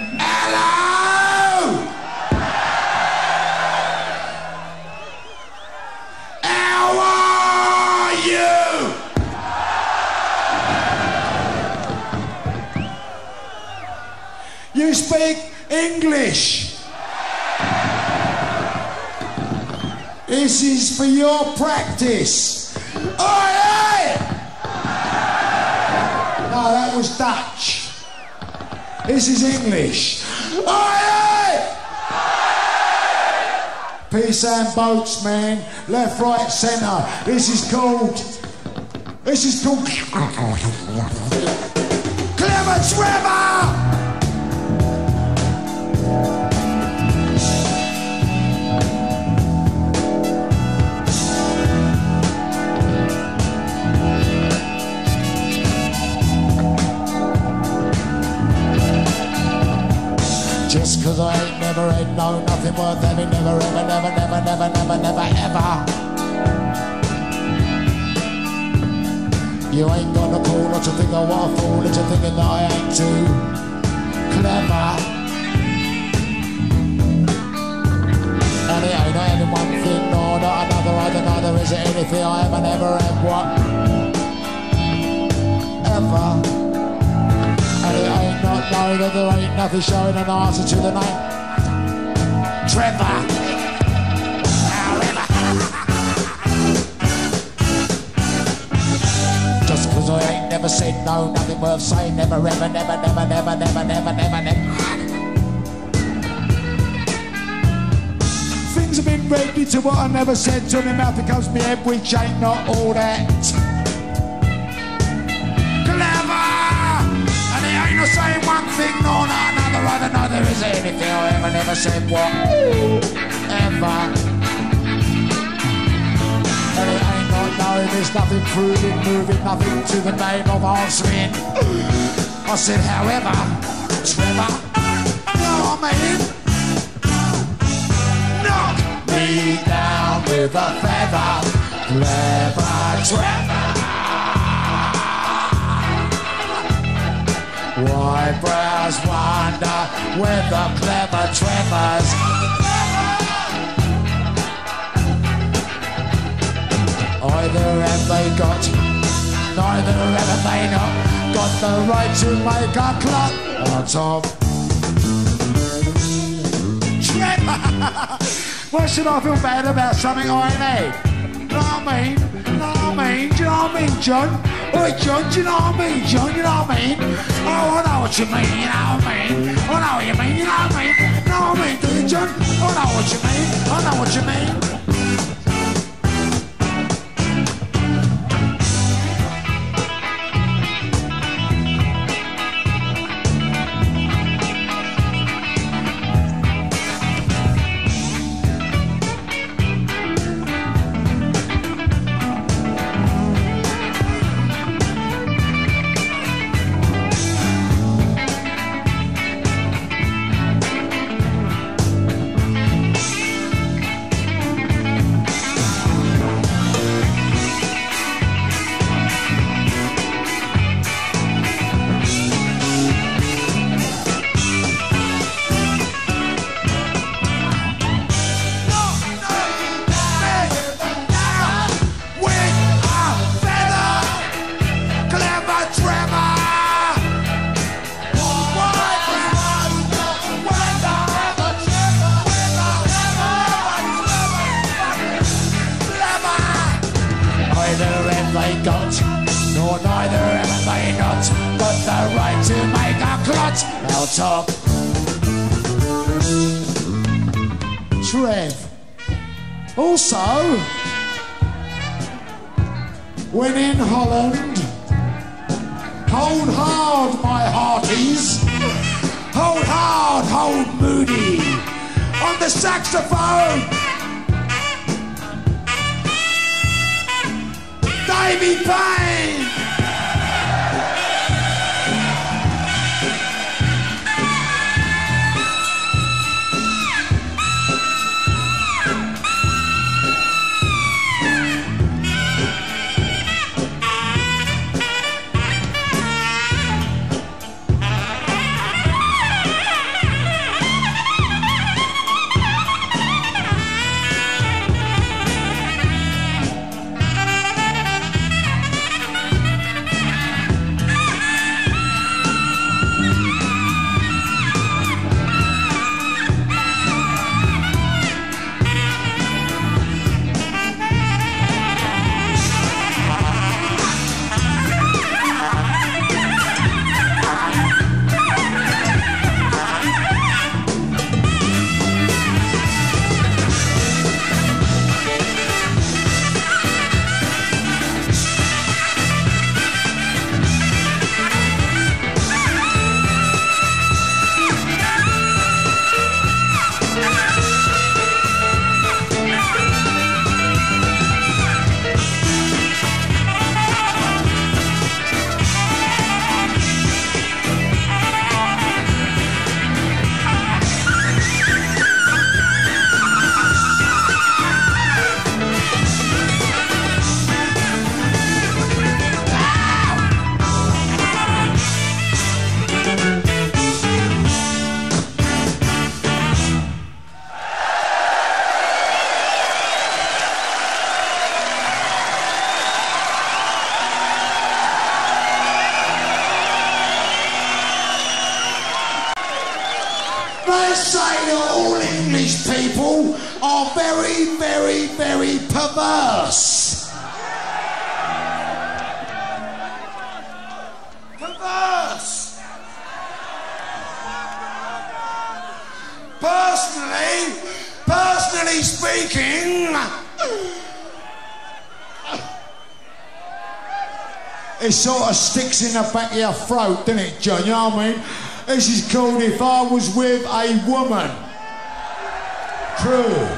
Hello! How are you? You speak English. This is for your practice. Oi, oi! No, that was Dutch. This is English. Oi, oi! Peace and boats, man. Left, right, centre. This is called. This is called. Clever Trevor! Cause I ain't never ain't no nothing worth having, never ever, never, never, never, never, never, ever. You ain't got no call not to think of what a fool that you're thinking that I ain't too clever. And it ain't having one thing nor not another, I don't know there isn't anything I haven't ever had ever. Not knowing that there ain't nothing showing an answer to the name. Trevor. However. Just I ain't never said no, nothing worth saying, never, ever, never, never, never, never, never, never, never. Things have been ready to what I never said me mouth becomes me head, which ain't not all that. I don't know there is anything I ever never said what ever. And it ain't not knowing there's nothing proving, moving, nothing to the name of answering. I said, however, Trevor, what I mean? Knock me down with a feather, clever Trevor. White brows wander with the clever tremors. Either have they got, neither have they not got the right to make a clock on top. Trevor! Why should I feel bad about something I made? Know what I mean? Know what I mean? Do you know what I mean, John? Oi, John, do you know what I mean, John? You know what I mean? Oh, I know what you mean, you know what I mean? I don't know what you mean, you know what I mean? Know what I mean, do you, John? I know what you mean, I don't know what you mean. Davey Payne. say it sort of sticks in the back of your throat, doesn't it, John? You know what I mean? This is called If I Was With a Woman. True.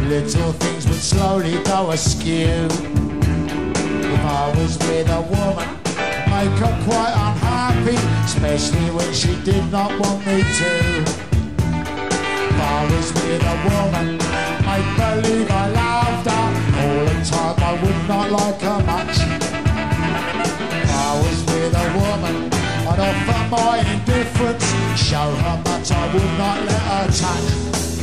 Little things would slowly go askew. If I was with a woman, make her quite unhappy, especially when she did not want me to. If I was with a woman, make believe I loved her. All the time I would not like her much. If I was with a woman, I'd offer my indifference, show her much I would not let her touch.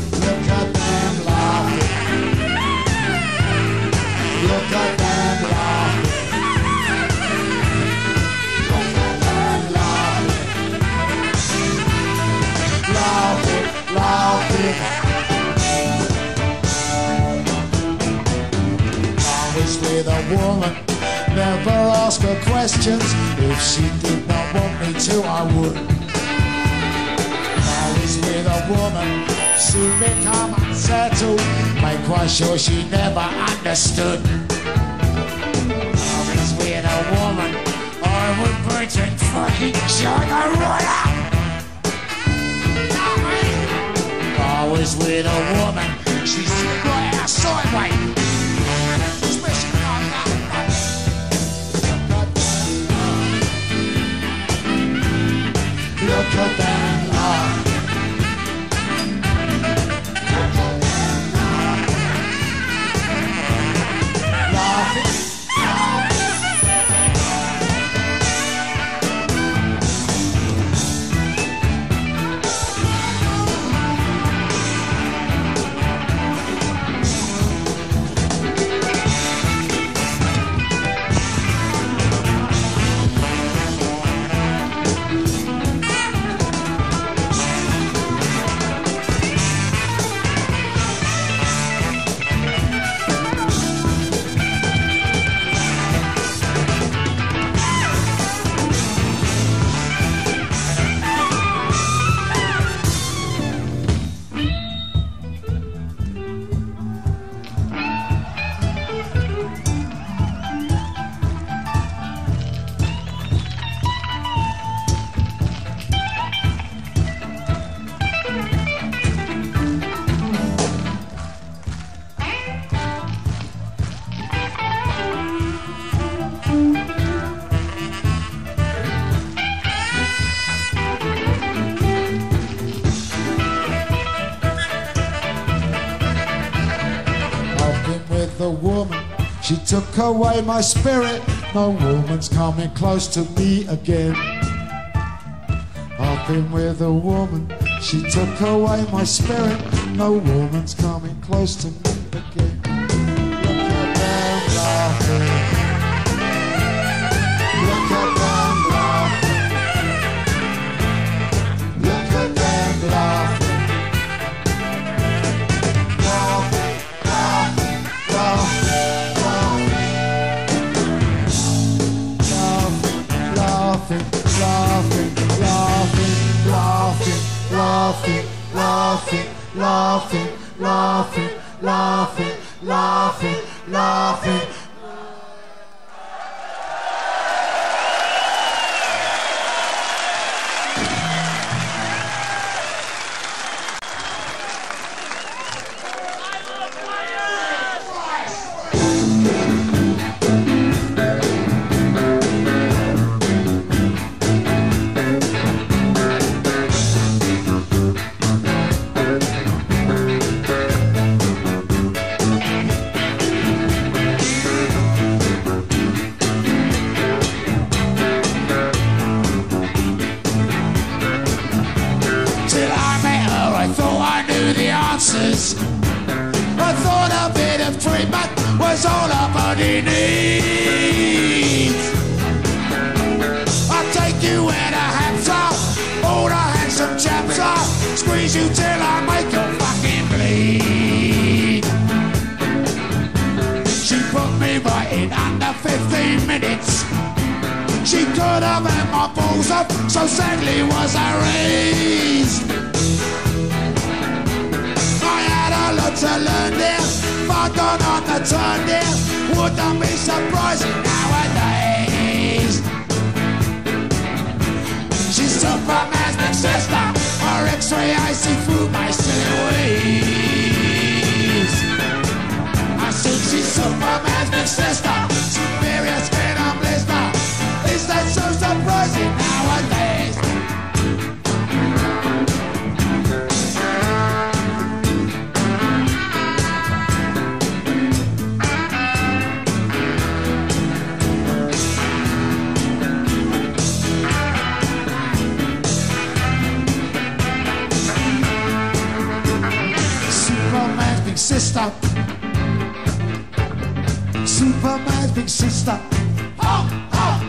With a woman, never ask her questions. If she did not want me to, I would. I was with a woman, soon become unsettled, make quite sure she never understood woman, I would pretend fucking shot a runner. I was with a woman, she said my ass sideways. Look at that. Away my spirit. No woman's coming close to me again. I've been with a woman, she took away my spirit. No woman's coming close to me answers. I thought a bit of treatment was all our body needs. I'll take you where the haps are, all handsome chaps. Squeeze you till I make you fucking bleed. She put me right in under 15 minutes. She could have had my balls up, so sadly was I raised. To learn but gone on the turn there. Wouldn't be surprising nowadays. She's Superman's big sister, her X-ray I see through my silly ways. I said she's Superman's big sister, superior skin Superman's big sister. Oh, oh,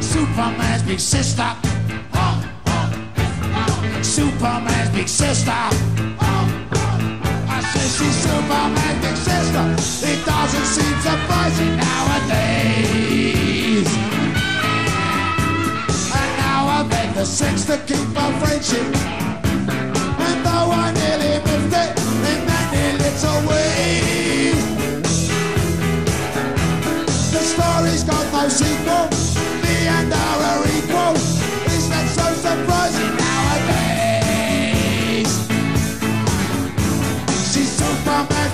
Superman's big sister. Oh, oh, Superman's big sister. I said she's Superman's big sister. It doesn't seem surprising nowadays. And now I beg the sex to keep our friendship. And though I nearly missed it in many little ways, Me and are equal. Is that so surprising nowadays? She's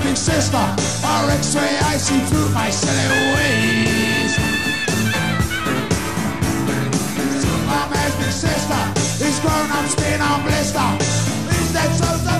big sister. Our X-ray I see through my silly ways. Superman's big sister is grown up skin on blister. Is that so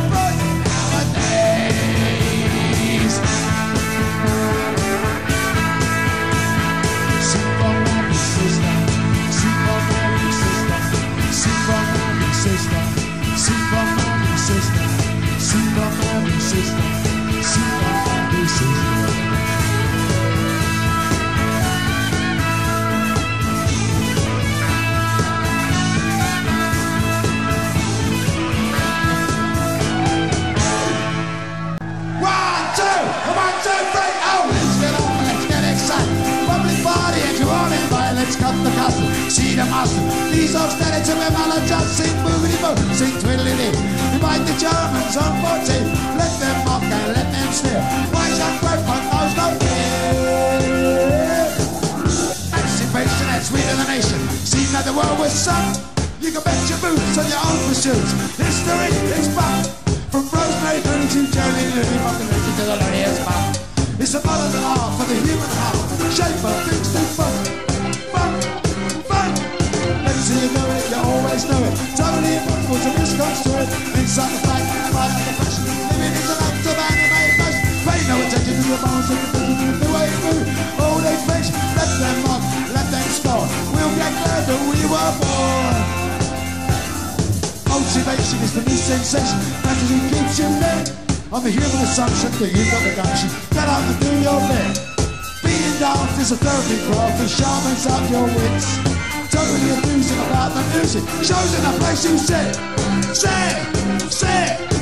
the master. These are steady to me, man, just sing boogity boo, sing twiddly dee. Invite the Germans on board, team, let them mock and let them sneer. Why should one knows no fear? Emancipation and sweet in the nation, seen that the world was sunk. You can bet your boots on your own pursuits. History is back. From Rosemary through to Jelly Lily, from the Lily to the loneliest man. It's a modern art for the human heart. Shape of things to fun. To misconstrue it. Inside the fight like a fashion. Living is an act of animated fashion. Pay no attention to the bones of the vision of the way you move. Old age let them mock, let them score. We'll get glad that we were born. Motivation is the new sensation. Fantasy keeps you lit. On the human assumption that you've got the gumption. Get out and do your bit. Being daft is a therapy craft that sharpens up your wits. Totally amusing about the music. Shows in the place you sit. Sit, sit.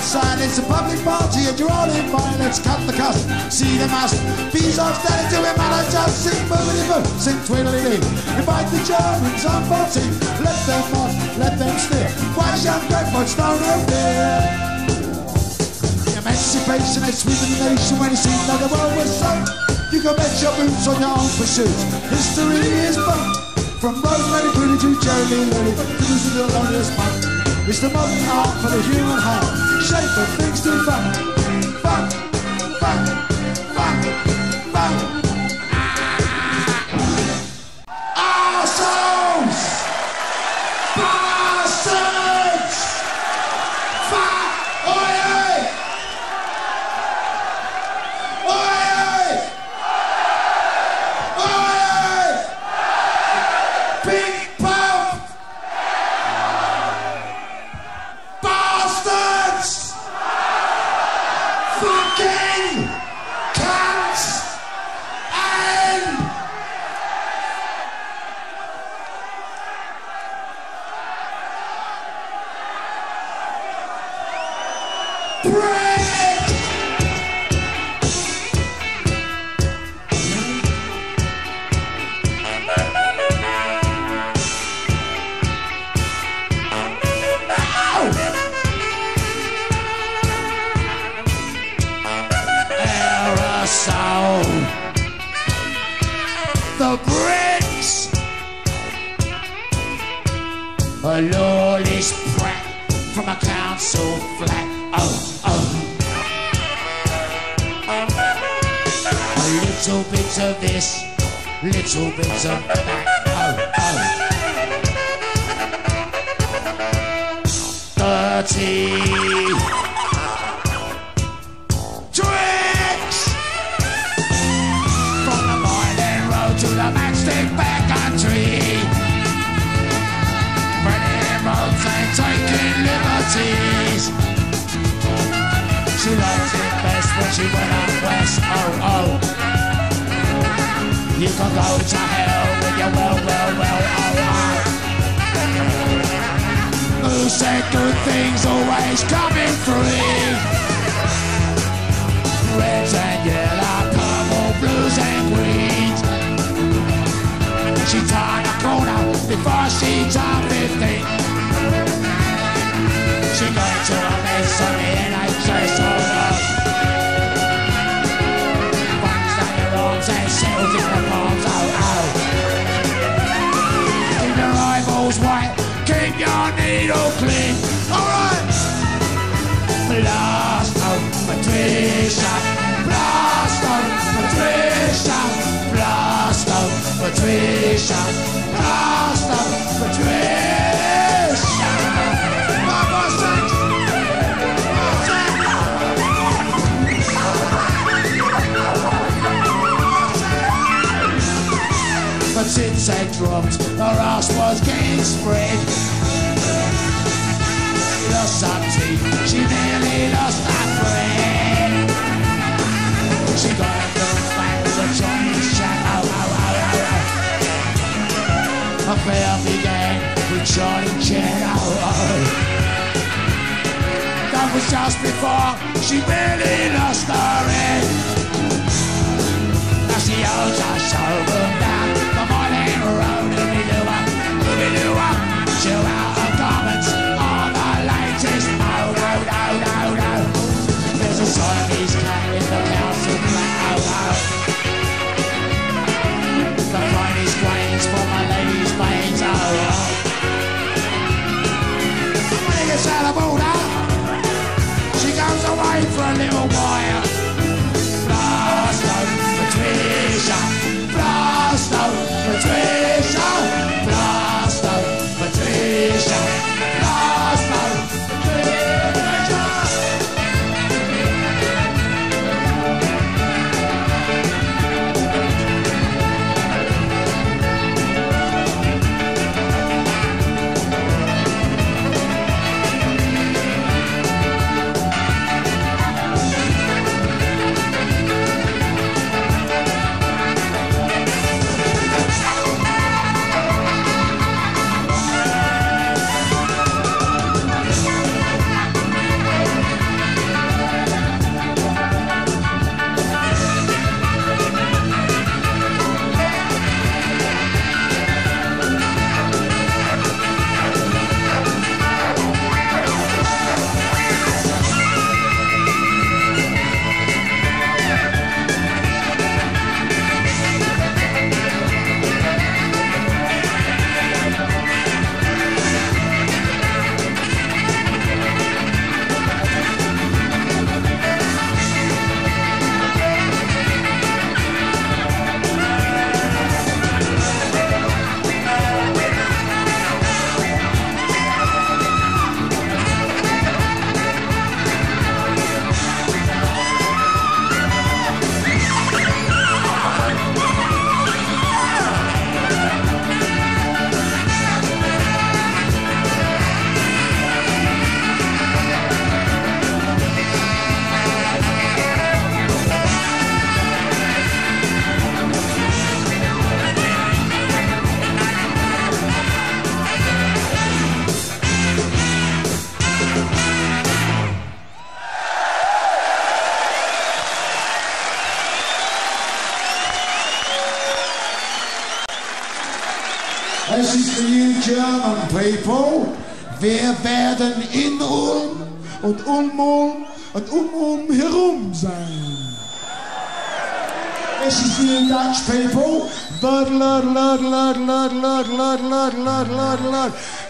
It's a public party and you're all invited. Let's cut the cost. See the mask. Fees off standing to him and I just sing boogity boo. Sing twiddly. Invite the Germans on team. Let them off, let them steer. Watch young Redford's down over there. Emancipation is sweet in the nation when it seemed like the world was sunk. You can bet your boots on your own pursuits. History is fun. From rosemary pretty to jelly lily to the loneliest monk. It's the modern art for the human heart, shape of things to. Fun, fun, fun, fun. Assholes! She went out west. Oh, oh. You can go to hell with your well, well, well, oh, oh. Who said good things always come in free? Reds and yellow, purple, blues and greens. She turned a corner before she turned 15. She got into a mess on Patricia, blast out Patricia. But since I dropped, her ass was getting spread Affair began with Johnny Chan. Oh, oh. That was just before she really lost her head. Now she owns her showroom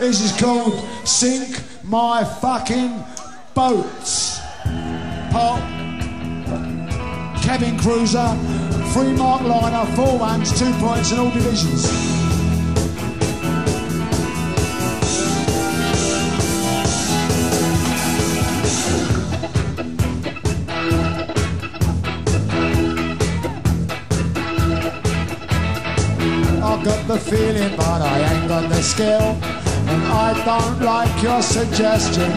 This is called Sink My Fucking Boats. Pop. Cabin cruiser, three mark liner, four ones, two points in all divisions. I got the feeling, but I ain't got the skill. I don't like your suggestion.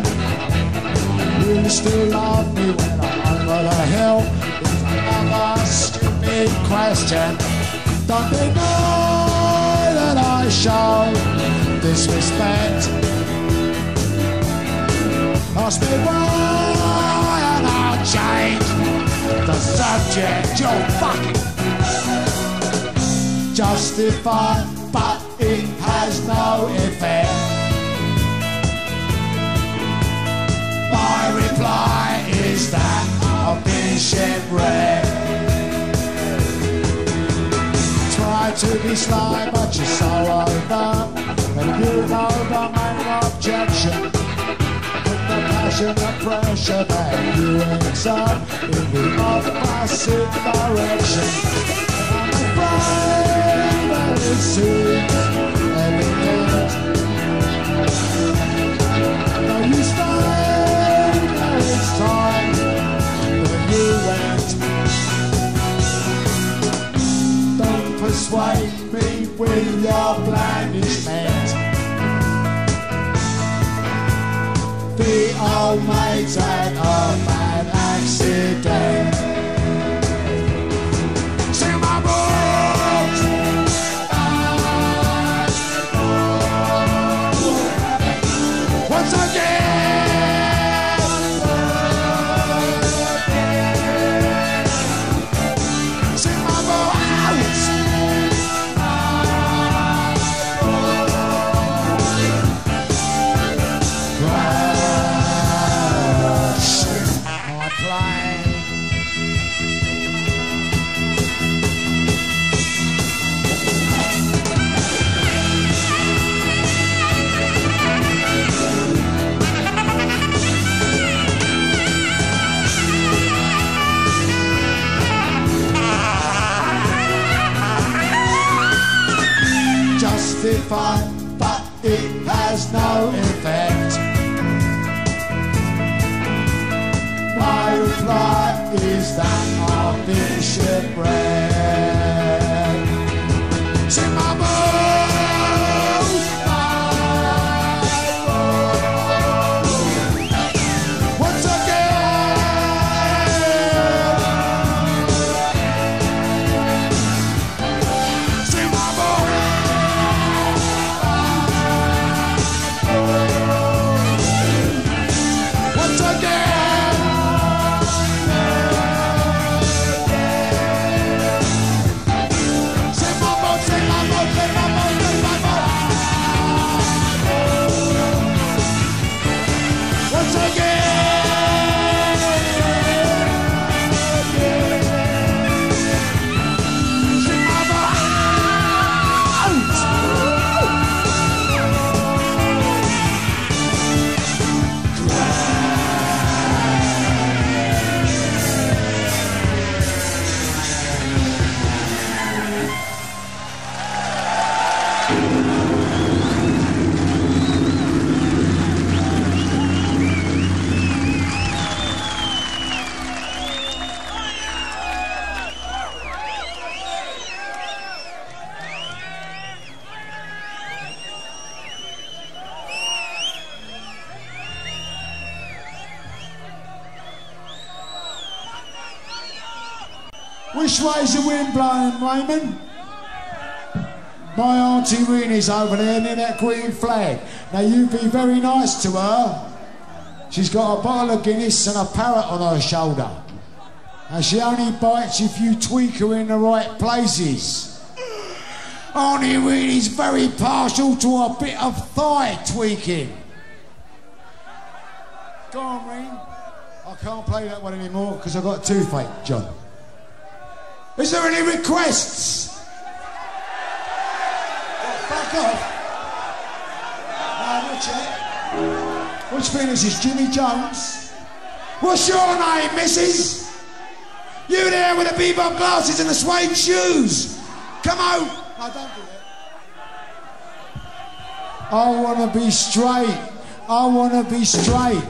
You still love me when I'm over the hill. It's another stupid question. Don't deny that I show disrespect. Ask me why and I'll change the subject. You're fucking justified, but it has no effect. Reply is that I've been shipwrecked. Try to be sly, but you're so over. And you know the main objection. Put the passion and pressure that you exert in the opposite direction. I'm afraid that it seems persuade me with your blandishment. The old stop off in the shipwreck. Blowing, Raymond? My Auntie Reenie's over there near that green flag. Now you be very nice to her. She's got a bottle of Guinness and a parrot on her shoulder. And she only bites if you tweak her in the right places. Really is very partial to a bit of thigh tweaking. Go on, Reen. I can't play that one anymore because I've got a toothache, John. Is there any requests? Oh, fuck off. No, not yet. Which finish is Jimmy Jones? What's your name, Mrs.? You there with the bebop glasses and the suede shoes? Come on. No, don't do that. I want to be straight. I want to be straight.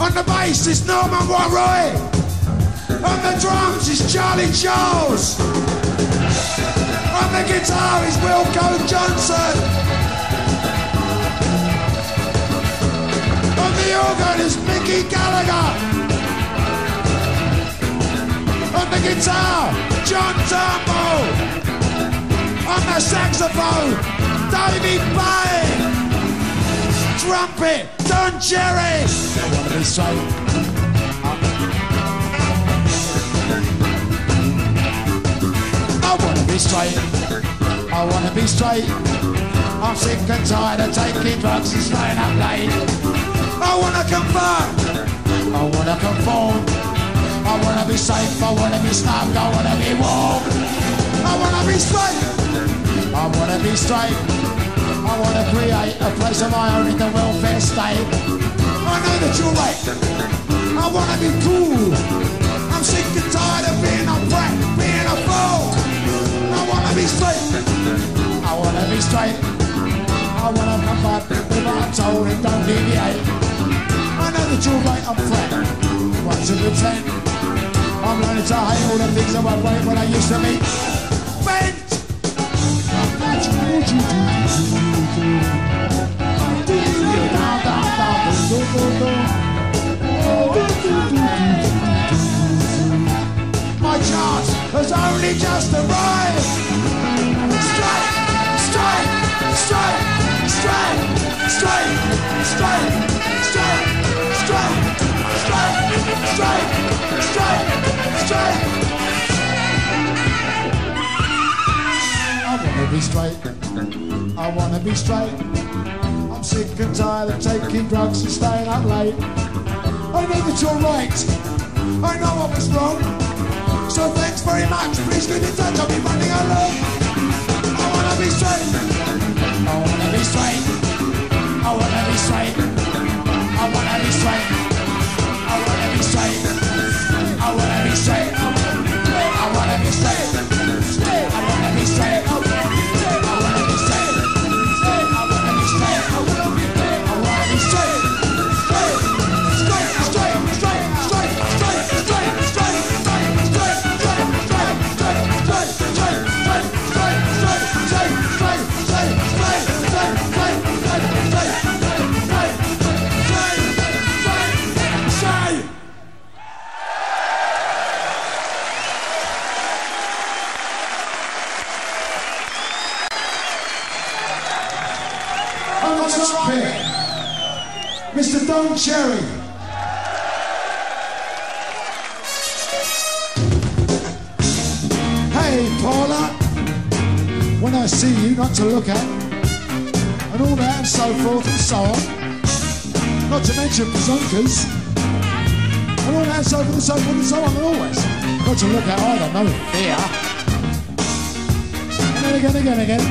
On the bass is Norman Watt-Roy. On the drums is Charlie Charles. On the guitar is Wilko Johnson. On the organ is Mickey Gallagher. On the guitar, John Turnbull. On the saxophone, Davey Payne. Trumpet, Don Cherry. I wanna be straight. Straight. I wanna be straight. I'm sick and tired of taking drugs and staying up late. I wanna convert. I wanna conform. I wanna be safe. I wanna be snug. I wanna be warm. I wanna be straight. I wanna be straight. I wanna create a place of my own in the welfare state. I know that you're right. I wanna be cool. I'm sick straight. I wanna be straight. I wanna come back with what I'm told and don't deviate. I know that you're right, I'm flat. What to pretend? I'm learning to hate all the things that were great when I used to be. My straight, straight, straight, straight, straight, straight, straight, straight, straight. I wanna be straight. I wanna be straight. I'm sick and tired of taking drugs and staying up late. I know that you're right. I know I was wrong. So thanks very much. Please get in touch. I'll be running along wanna be straight. I wanna be straight. I wanna be straight. I wanna be straight. I wanna be straight. I wanna be straight. I wanna be straight. I wanna be straight. Look at, and all that, and so forth and so on. Not to mention bazookas, and all that, and so forth and so forth and so on, and always. Not to look at either, no fear. And then again, again, again.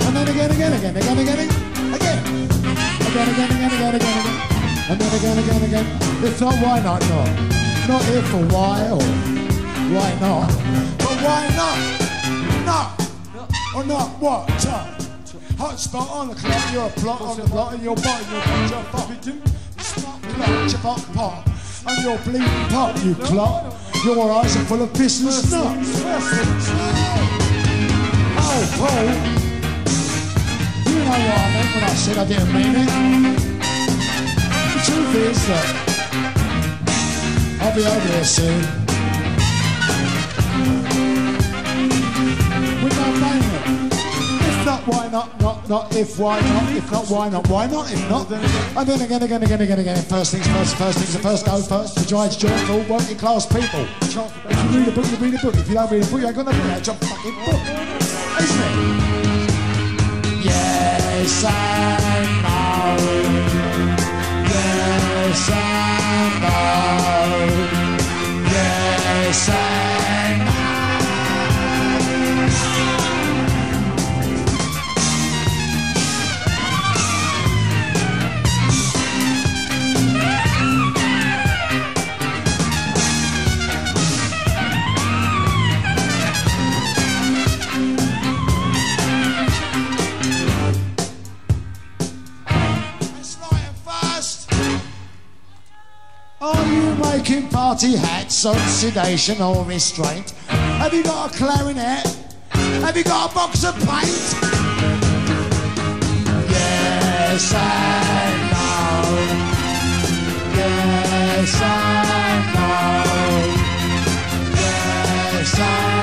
And then again, again, again, again, again, again. Again, again, again, again, again, again. And then again, again, again. If not, why not? Not, not if or why or why not. But why not? Not. Or not what? Hot spot on the clock, you're a plot on the plot, and your butt, you're fucking do. You smart clock, you fuck pot. And you're bleeding pot, you clot. Your eyes are full of and snot. Oh, Paul. You know what I meant when I said I didn't mean it. The truth is that I'll be over here soon. Not, why not? Not, not. If why not? If not, why not? Why not? If not, then. And then again, again, again, again, again. First things first. First things first. Go first. The giants join all working class people. If you read a book, you read a book. If you don't read a book, you ain't got nothing. That's a fucking book. isn't it? Yes and no. Yes and no. Yes and you making party hats on sedation or restraint? Have you got a clarinet? Have you got a box of paint? Yes and no. Yes and no. Yes and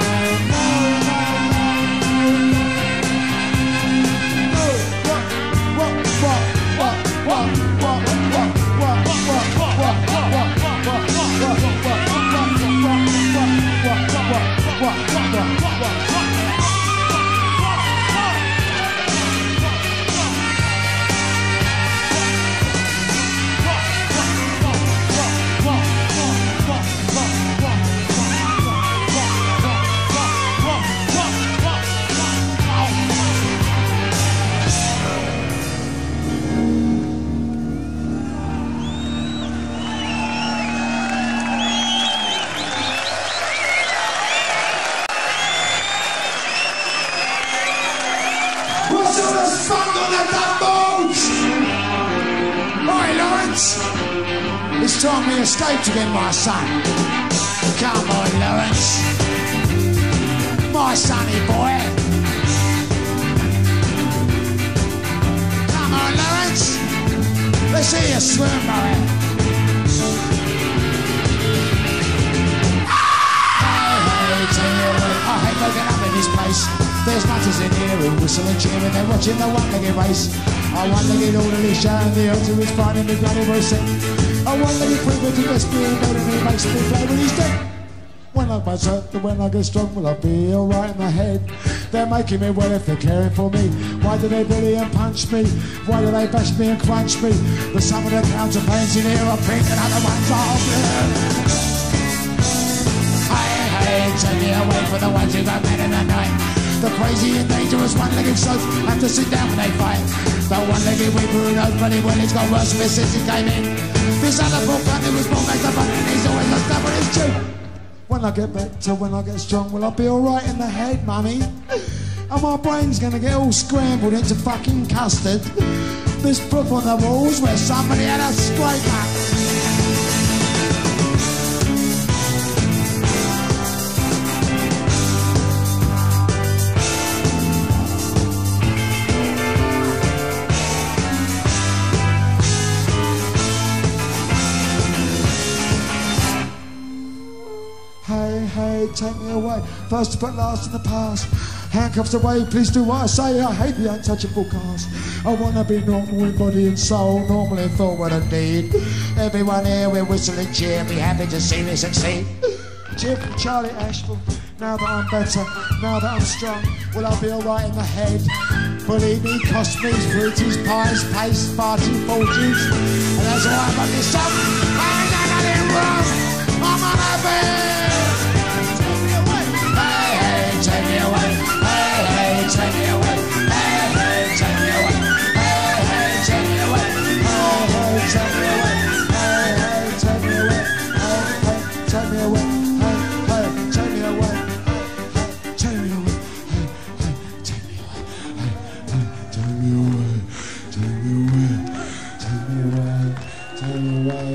Time we escaped again, my son. Come on, Lawrence. My sonny boy. Come on, Lawrence. Let's see you swim, boy. I hate waking up in this place. There's nutters in here who whistle and cheer and they're watching the one-legged race. I one-legged orderly shine uh, the altar is finding the granny boy I creeper to best me and go to me makes me play when he's dead. When I buzz up, when I get strong, will I be alright in my head? They're making me well if they're caring for me. Why do they bully and punch me? Why do they bash me and crunch me? But some of the counterpaints in here are pink and other ones are blue. Hey, hey, take me away from the ones who go mad in the night. The crazy and dangerous one-legged slugs have to sit down when they fight. The one-legged weeper who knows bloody well he's got worse since he came in. Born like the button and he's always cheek. When I get better, when I get strong, will I be alright in the head, mummy? And my brain's gonna get all scrambled into fucking custard. There's proof on the walls where somebody had a scrape up. Take me away. First but last in the past. Handcuffs away, please do what I say. I hate the untouchable cast. I wanna be normal in body and soul, normally for what I need. Everyone here will whistle and cheer, be happy to see me succeed. Cheer from Charlie Ashford. Now that I'm better, now that I'm strong, will I be alright in the head? Believe me, cost me fruities, pies, paste, party, fortunes. And that's why I'm on this song. I ain't done nothing wrong.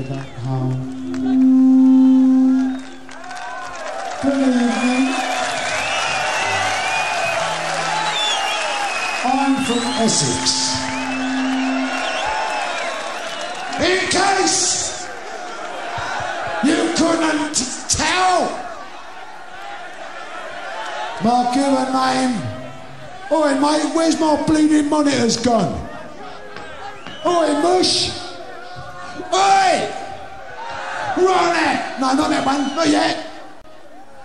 Back home. From Essex. In case you couldn't tell, my given name. Oh, Oi, mate, where's my bleeding monitors gone? Oh, Oi, mush. Oi! There. No, not that one. Not yet.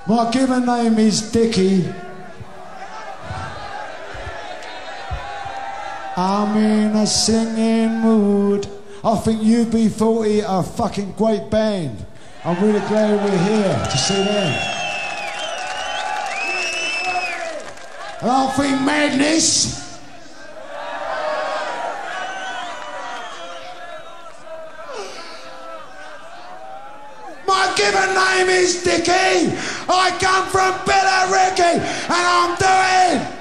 My given name is Dickie. I'm in a singing mood. I think UB40 are a fucking great band. I'm really glad we're here to see them. And I think Madness. My given name is Dickie. I come from Billericay and I'm doing.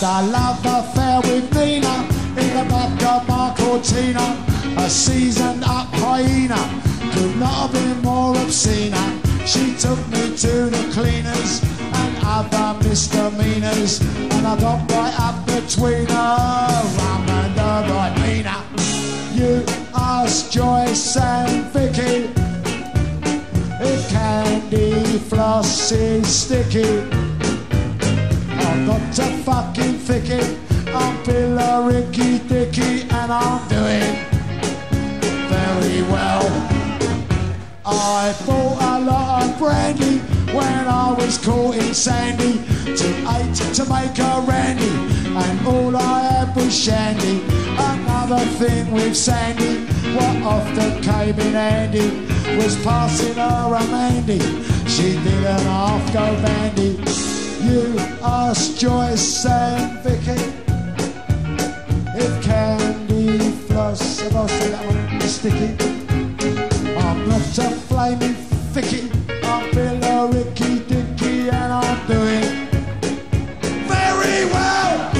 And I love affair with Nina in the back of my Cortina. A seasoned up hyena could not have been more obscene. She took me to the cleaners and other misdemeanors, and I got right up between her, rum and a right meaner. You ask Joyce and Vicky if candy floss is sticky. I'm not a fucking thicky. I'm Billericay Dickie and I'm doing very well. I bought a lot of brandy when I was caught in Sandy to eight to make a randy and all I had was shandy. Another thing with Sandy, what often came in handy was passing her a Mandy. She didn't half go bandy. You ask Joyce and Vicky if candy floss, if I say that one, sticky. I'm not a flaming thicky, I'm Billericay Dickie and I'm doing very well.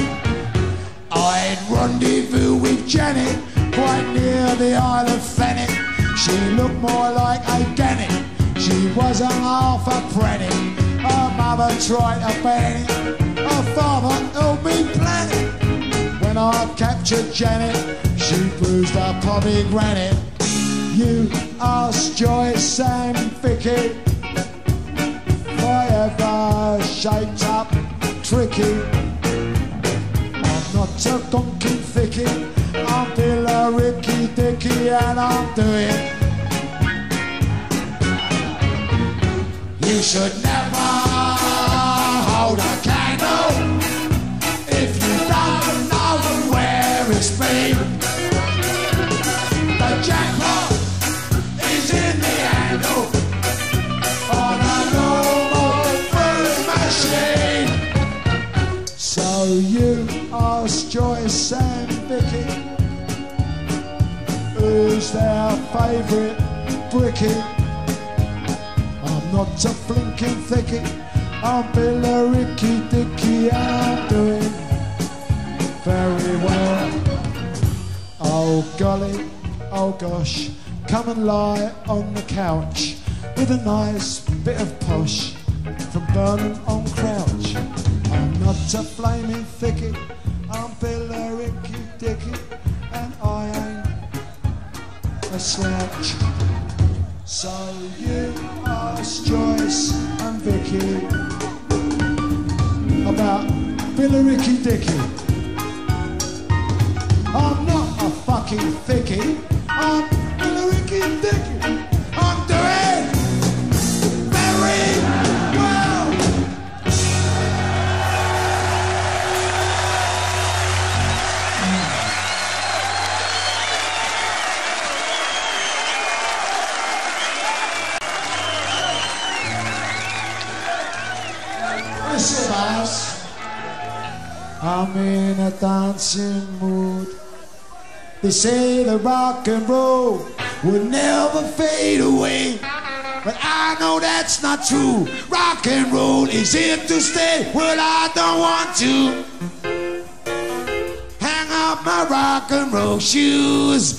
I had rendezvous with Janet quite near the Isle of Thanet. She looked more like a gannet, she wasn't half a pranny. Mother tried to it. Her father helped me plan it. When I captured Janet, she bruised her pomegranate. You asked Joyce and Vicky if I ever shaped up tricky. I'm not a gonking thicky. I'm Billericay Dickie and I'm doing You should never favourite brickie not a blinking thicky. I'm Billericay Dickie I'm doing very well. Oh golly, oh gosh, come and lie on the couch with a nice bit of posh from Burnham on Crouch. I'm not a flaming thicky, I'm Bill a Ricky Dicky a slouch. So you ask Joyce and Vicky about Ricky Dicky. I'm not a fucking thicky. I'm Ricky Dicky. I'm in a dancing mood. They say the rock and roll will never fade away. But I know that's not true. Rock and roll is here to stay. Well, I don't want to hang up my rock and roll shoes.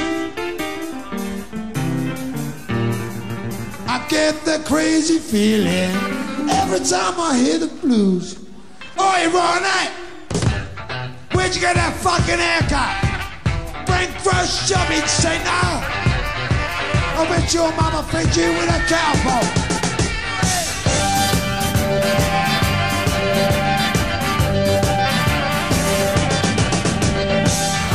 I get the crazy feeling every time I hear the blues. Oi, Ronnie! Where'd you get that fucking haircut? Bring fresh chubby, say no. I bet your mama fed you with a cowboy.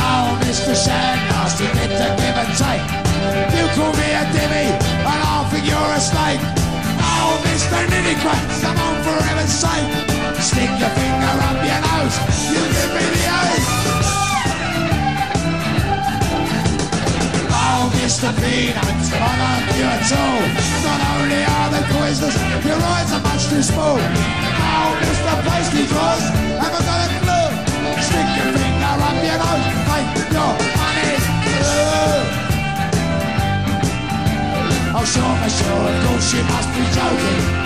Oh, Mr. Shag, nasty bit to give and take. You call me a divvy, and I'll think you're a snake. Oh, Mr. Nitty Quack, come on for heaven's sake stick your finger up your nose. You'll give me the oath. Oh, Mr. Peanuts, I love you all. Not only are the poisonous, your eyes are much too small. Oh, Mr. Pastry Draws, have I got a clue. Stick your finger up your nose, make your money blue. Oh, sure, sure, of course, you must be joking.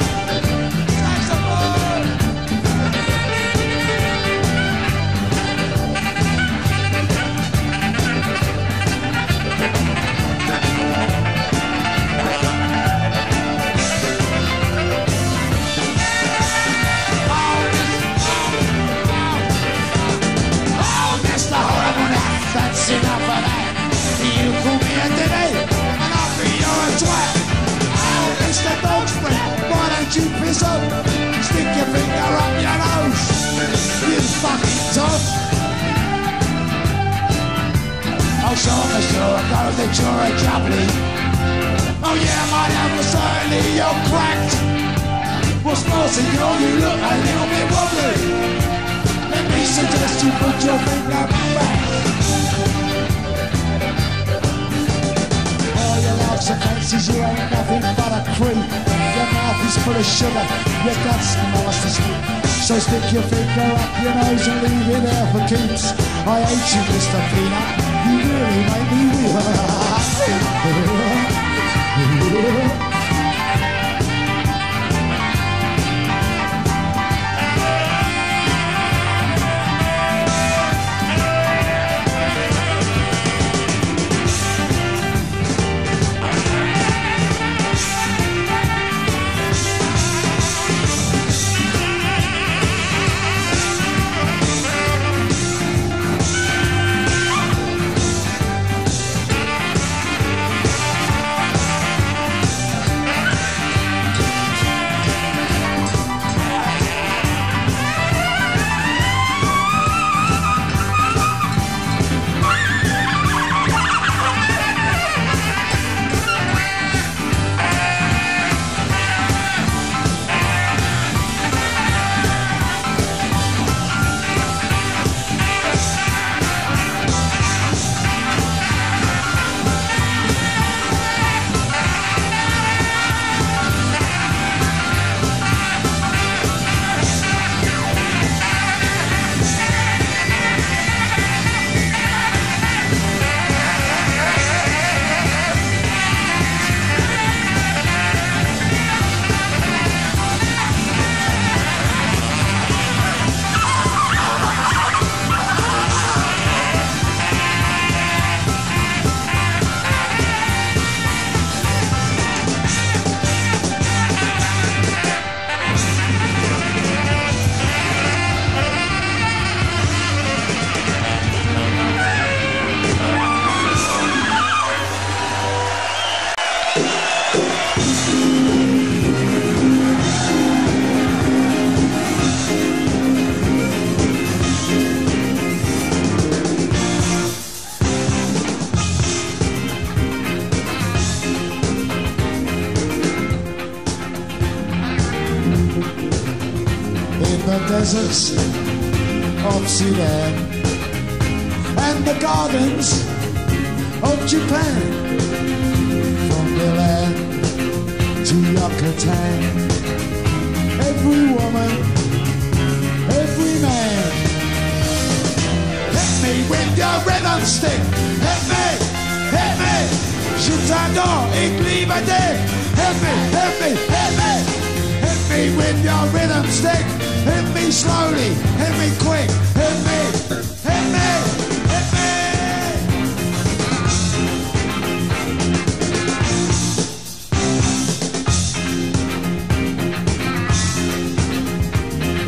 you piss up? Stick your finger up your nose, you fucking top. Oh, sure, sure, I know that you're a jubbly. Oh yeah, my was certainly you're cracked. What's more, senor, you look a little bit wobbly. Let me suggest you put your finger back. Loves and fancies you ain't nothing but a creep. Your mouth is full of sugar, your guts nice to sleep. So stick your finger up your nose and leave it there for keeps. I hate you, Mr. Peanut. You really make me weep. Deserts of Sudan and the gardens of Japan. From Milan to Yucatan, every woman, every man. Hit me with your rhythm stick. Hit me, hit me. Chutando, ik liebe dich. Hit me, hit me, hit me. Hit me with your rhythm stick. Hit me slowly, hit me quick, hit me, hit me, hit me.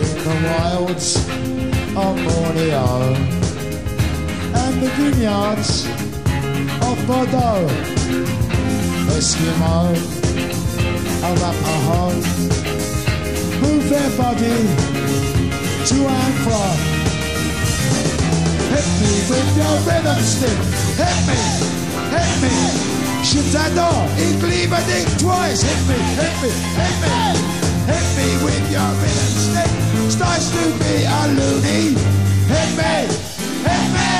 In the wilds of Borneo and the vineyards of Bordeaux, Eskimo, Arapaho move their body to and from. Hit me with your rhythm stick. Hit me, hit me, Je t'adore, équilibre des twice. Hit me, hit me, hit me. Hit me with your rhythm stick. Starts to be a loony. Hit me, hit me.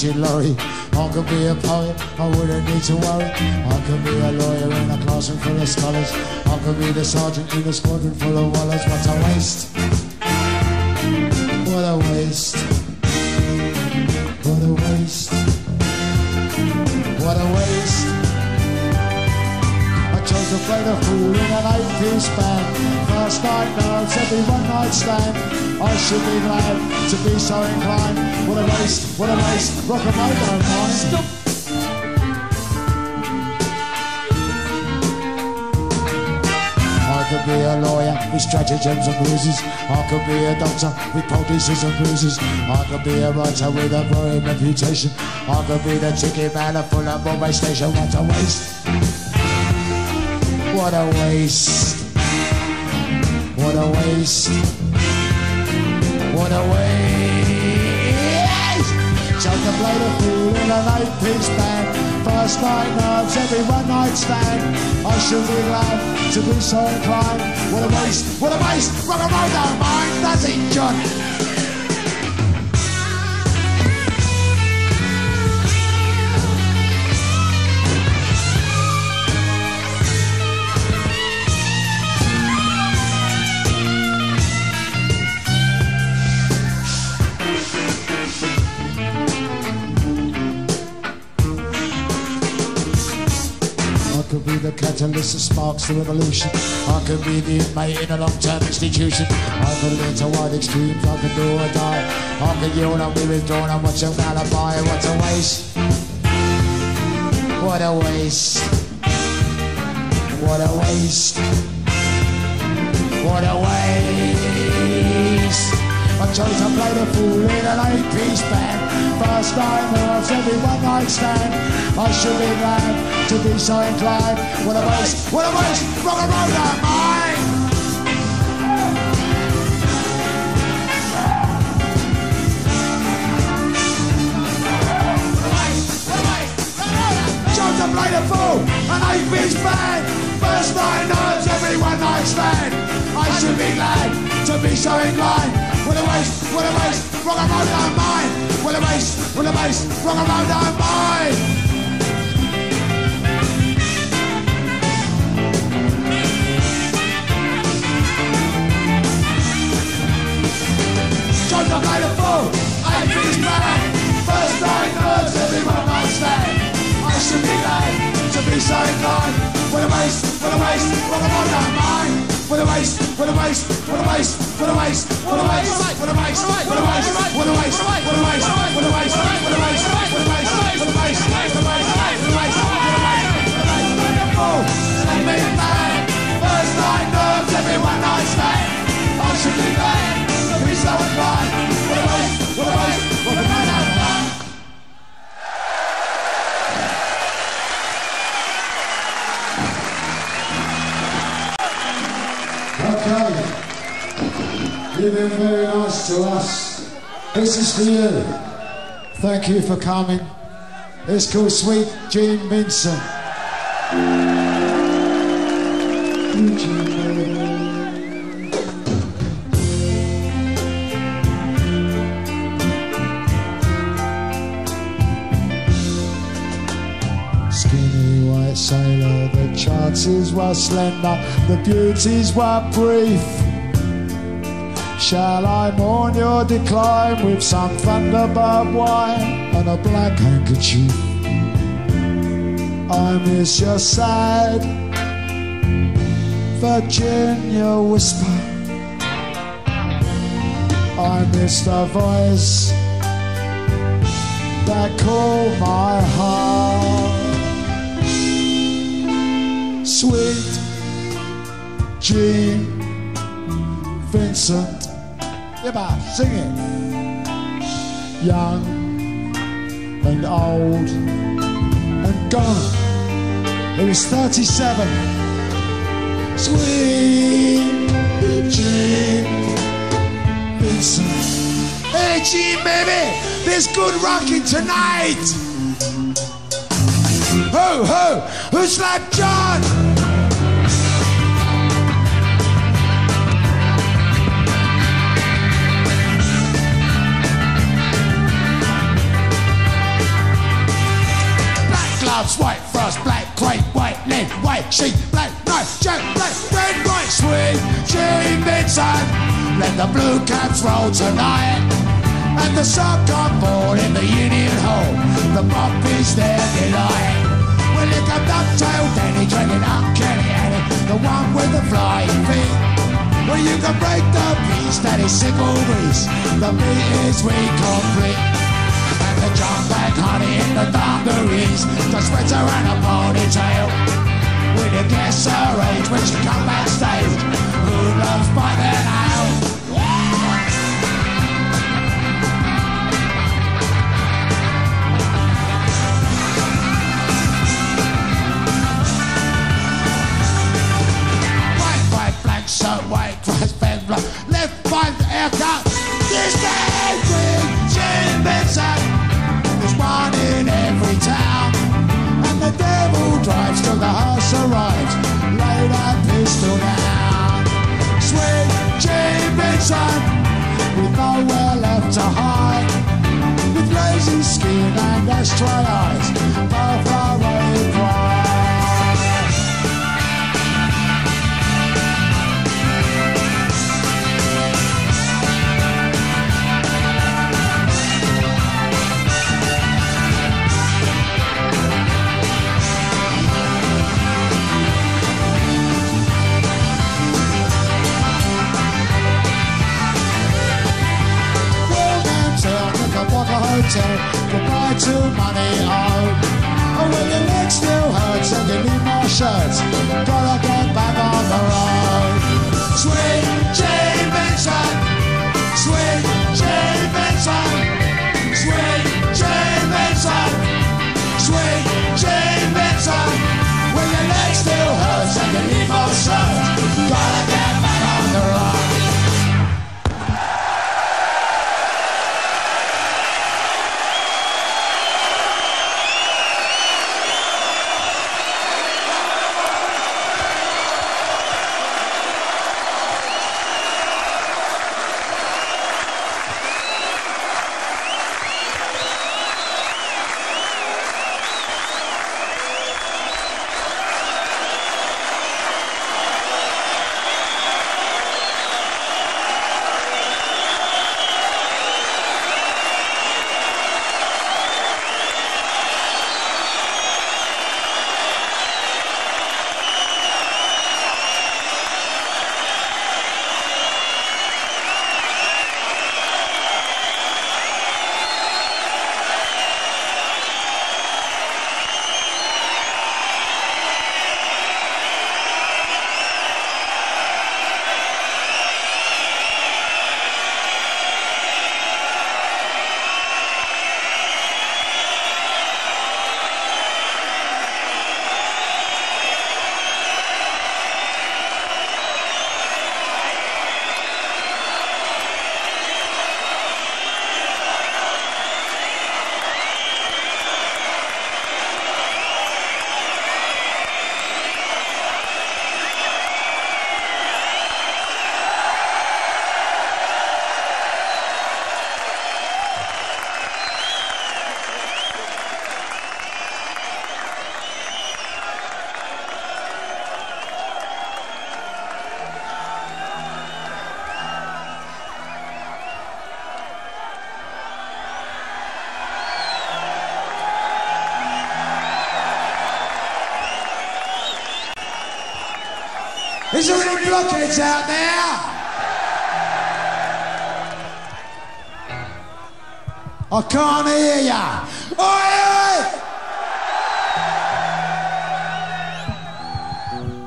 I could be a poet, I wouldn't need to worry. I could be a lawyer in a classroom full of scholars. I could be the sergeant in a squadron full of wallers. What a waste! What a waste! What a waste! What a waste! I chose to play the fool in an eight-piece band. First night nerves, every one night stand. I should be glad to be so inclined. What a waste, what a waste, rock and roll don't mind. Stop. I could be a lawyer with stratagems and bruises. I could be a doctor with poultices and bruises. I could be a writer with a growing reputation. I could be the ticket man at Fulham Broadway Station. What a waste! What a waste! What a waste! What a waste! Chose to play the fool in an eight-piece band. First night nerves, every one night stand. I should be glad to be so inclined. What a waste! What a waste! Rock and roll don't mind, does it, John? The catalyst sparks the revolution. I could be the inmate in a long-term institution. I could lead to wide extremes. I could do or die. I could yield and be withdrawn and watch a alibi. What a waste. What a waste. What a waste. What a waste. I chose to play the fool in an eight-piece band. First night was every one night stand. I should be glad to be so inclined. What a waste, what a waste, rock and roll that. Chose to play the fool, an eight-piece band. First night nerves, every one night stand. I should be glad to be so inclined. With a waist, with a waist, rock and roll down mine. With a waist, with a waist, rock and roll down mine. Jones, I'm a fool. I feel man. First night nerves, everyone must stand. I should be glad to be so inclined. With a waist, with a waist, rock and roll down mine. With a waist, with a waist, with a waist what a waste, what a waste, what a waste, what a waste, what a waste, what a waste, what a waste, what a waste, what a waste, what a waste, what a waste, what a waste, what a waste, what a waste, what a waste, what be glad, be so inclined. What a waste, what a waste, what a waste. You've been very nice to us. This is for you. Thank you for coming. It's called Sweet Gene Vincent. Skinny white sailor, the chances were slender, the beauties were brief. Shall I mourn your decline with some Thunderbird wine and a black handkerchief? I miss your sad Virginia whisper. I miss the voice that called my heart. Sweet Gene Vincent. Yippa, sing it. Young and old and gone. He was 37. Sweet Gene Vincent. Hey, Gene, baby, there's good rocking tonight. Ho, ho, who's like John? White frost, black crate, white lead, white sheet, black knife, jack, black, red, white, sweet, Gene Vincent. Let the blue caps roll tonight. And the on board in the Union Hall. The mop is their delight. Well, look up Ducktail Danny, drinking uncanny Annie, the one with the flying feet. Well, you can break the peace that is single grease. The meat is we complete drunk like honey in the dungarees. To spread her in a ponytail Will you guess her age when she come backstage? Who loves by the nail? it's alright. Light pistol now. Sweet Jane with nowhere left to hide. With blazing skin and ashtray eyes, far, far away. Hotel, goodbye to money owed. Oh, when your leg still hurts and you need more shirts, gotta get back on the road. Sweet Jane Benson, sweet Is there any blockheads out there? I can't hear ya. Oi, oi!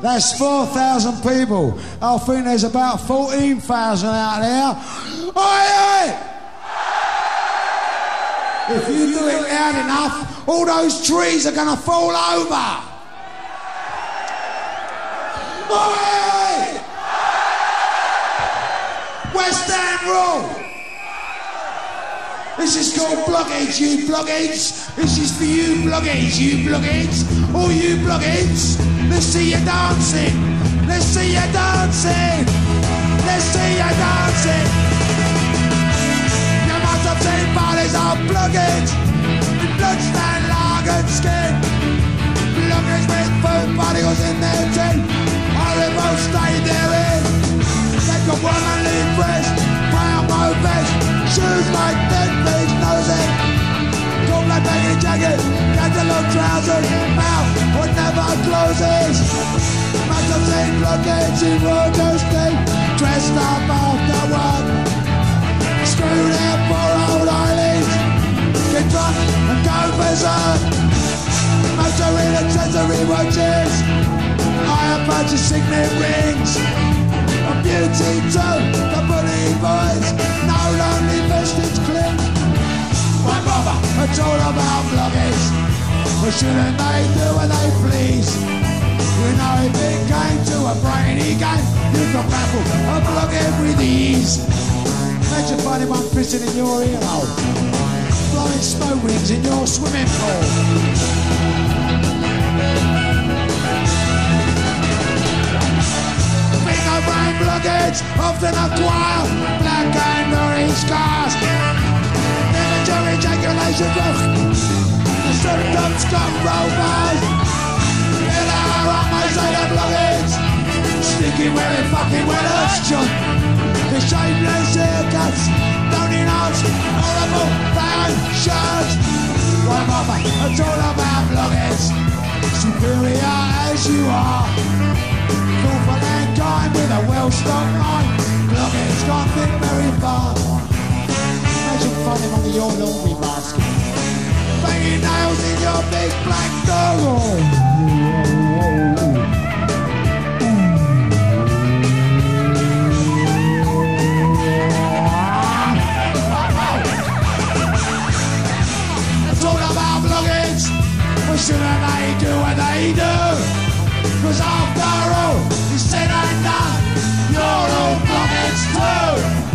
That's 4,000 people. I think there's about 14,000 out there. Oi, oi! If you do it loud enough, all those trees are gonna fall over. Oi! West End Rule! This is called Blockheads, you blockheads! This is for you blockheads, you blockheads! All you blockheads! Let's see you dancing! Let's see you dancing! Let's see you dancing! You must have seen bodies of blockheads! With bloodstained lagered skin! Blockheads with food particles in their teeth! Horrible state they're in! Take a womanly breast, brown vest, shoes like dead fish nosing. Cold like baggy jacket, cantaloupe trousers, mouth what never closes. Seen blockades in Rogers Street, dressed up after work. Screw their poor old eyelids, get drunk and go berserk. Motoring accessory watches, I have purchased signet rings. A beauty too, the bully boys, no lonely vestige cling. My brother, it's all about bloggers. But shouldn't they do what they please? You know it came to a brainy game, you could baffle a blockhead with ease. Imagine finding one pissing in your earhole, blowing smoke rings in your swimming pool. Blockage often acquire black and orange scars. Immature ejaculation growth. The symptoms come rovers. In our homicidal blockage. Sticky where it fucking well hurts, John. The shameless haircuts. Don't nose. Horrible bad shirts. One mother, it's all about blockage. Superior as you are. Call with a well-stocked mind. Look, it's gone think very far. Imagine finding under your laundry basket. hanging nails in your big black. Oh, oh, oh. Talk about bloggers, why shouldn't they do what they do? Cause after all, it's and done, you're all bloggers too.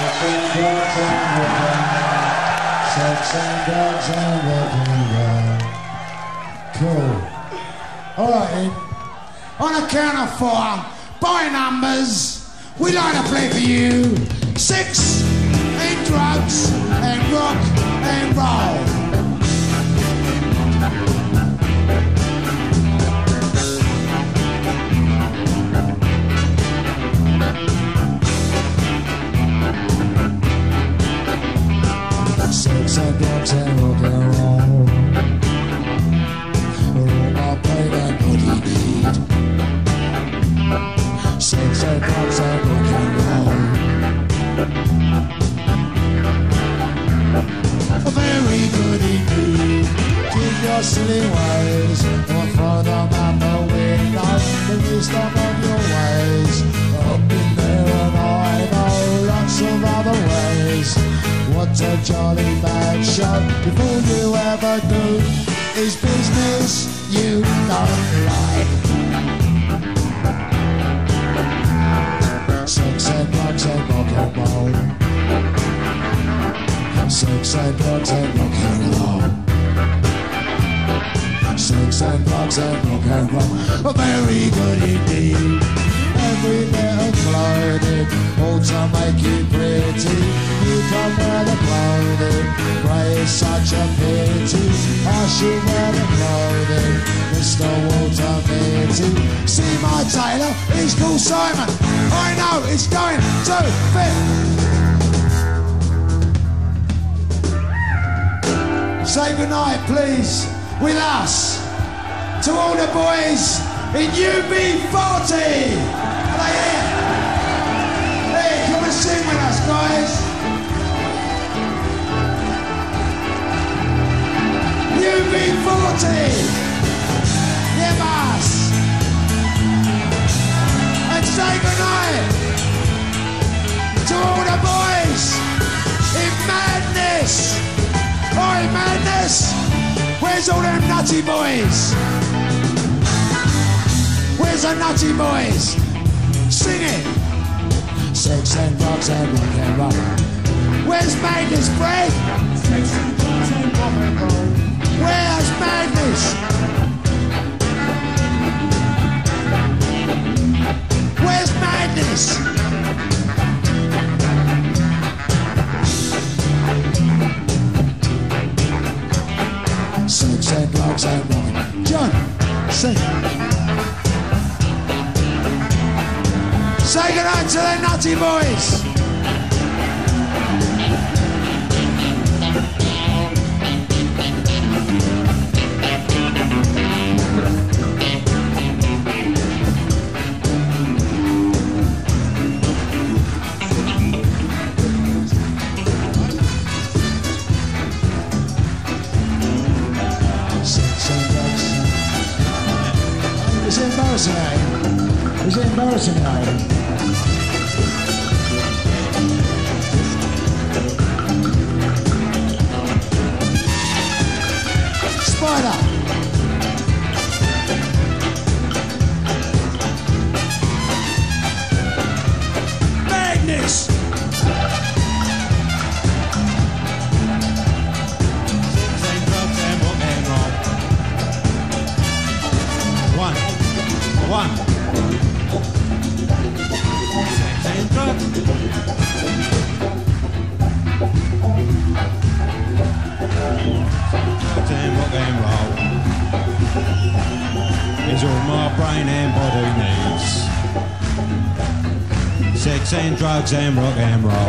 Sex and drugs and rock Sex and drugs and rock Cool. All right. On a count of four, by numbers, we like to play for you six and drugs and rock and roll. Since I got oh, beat. Since got to rock Very good Keep your silly ways, Or further map away Now the wisdom a jolly bad show. Before you ever do is business you don't like. Sex and drugs and rock and roll. Sex and drugs and rock and roll. Sex and drugs and rock and roll. Very good indeed. Every little clothing, all to make you pretty. You the clothing, grey is such a pity. I should the clothing, Mr. Walter Mitty. See my tailor, he's called Simon. I know, it's going to fit. Say goodnight, please, with us to all the boys in UB40. Guys. UB40. Yeah, boss. And say goodnight to all the boys in madness. Oi, madness. Where's all them nutty boys? Where's the nutty boys? Sing it. Sex and drugs and rock and roll. Where's Magnus, Fred? Sex and drugs and rock and roll. Where's Magnus? Where's Magnus? Sex and drugs and rock. John, sing. Say goodnight to the nutty boys. And drugs